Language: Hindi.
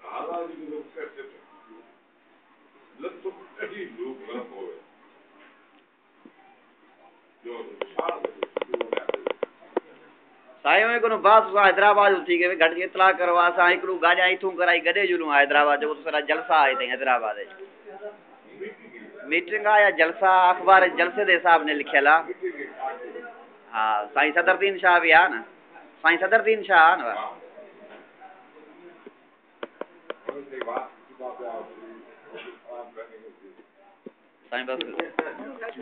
दादाजी को लोग कहते लग तो कहीं लोग गलत हो गए जो है, जो हैं। गाजा इथू कराई गडे जुलू हैदराबाद जो तो सारा जलसा आए थे हैदराबाद मीटिंग आया जलसा अखबार जलसे दे हिसाब ने लिखियल आहे साईं सदरदीन शाह भी आहे न? साईं सदरदीन शाह को साईं बस